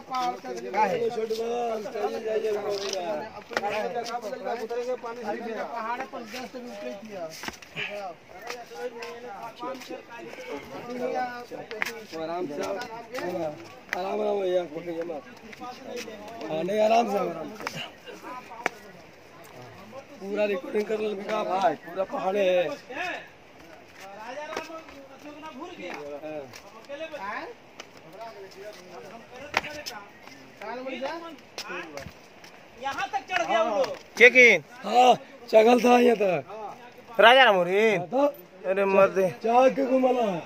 पहाड़ का काहे छोड़ बस चल जाइए पानी पहाड़ पर जस्ट रुके किया। आराम से आराम आराम भैया हाँ नहीं आराम से आराम से पूरा रिकॉर्डिंग कर लो भाई पूरा पहाड़ है। हाँ। यहाँ तक चढ़ गया वो हाँ चगल था ये तो। राजा रामुरीन हाँ तो अरे मर्दे चाक के घुमाना है